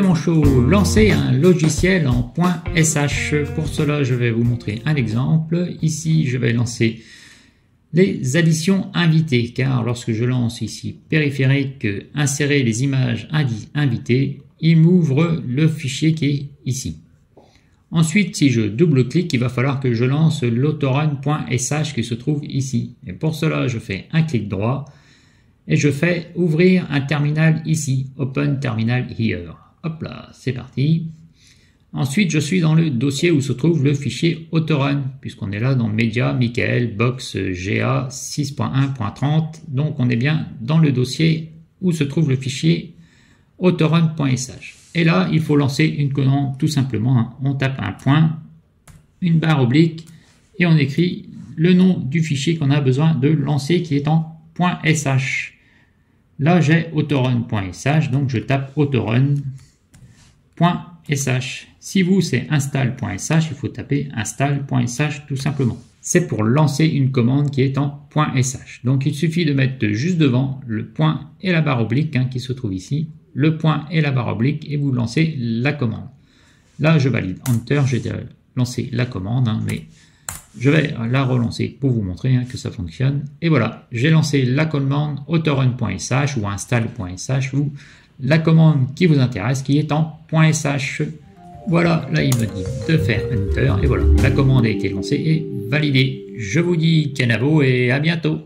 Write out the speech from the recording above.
mon show, lancer un logiciel en .sh. Pour cela, je vais vous montrer un exemple. Ici, je vais lancer les additions invitées, car lorsque je lance ici périphérique, insérer les images invitées, il m'ouvre le fichier qui est ici. Ensuite, si je double-clique, il va falloir que je lance l'autorun.sh qui se trouve ici. Et pour cela, je fais un clic droit et je fais ouvrir un terminal ici, Open Terminal Here. Hop là, c'est parti. Ensuite, je suis dans le dossier où se trouve le fichier autorun, puisqu'on est là dans Media, Michael, Box, GA 6.1.30. Donc, on est bien dans le dossier où se trouve le fichier autorun.sh. Et là, il faut lancer une commande tout simplement. On tape un point, une barre oblique, et on écrit le nom du fichier qu'on a besoin de lancer qui est en .sh. Là, j'ai autorun.sh, donc je tape autorun.sh. Si vous, c'est install.sh, il faut taper install.sh tout simplement. C'est pour lancer une commande qui est en .sh. Donc, il suffit de mettre juste devant le point et la barre oblique hein, qui se trouve ici le point et la barre oblique et vous lancez la commande. Là, je valide Enter, j'ai lancé la commande, hein, mais je vais la relancer pour vous montrer hein, que ça fonctionne. Et voilà, j'ai lancé la commande autorun.sh ou install.sh ou la commande qui vous intéresse qui est en .sh. Voilà, là il me dit de faire Enter et voilà, la commande a été lancée et validée. Je vous dis canavo et à bientôt